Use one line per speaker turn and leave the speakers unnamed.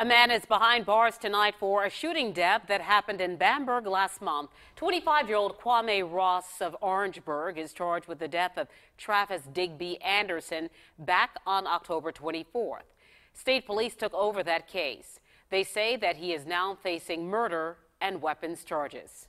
A man is behind bars tonight for a shooting death that happened in Bamberg last month. 25-year-old Kwame Ross of Orangeburg is charged with the death of Travis Digby Anderson back on October 24th. State police took over that case. They say that he is now facing murder and weapons charges.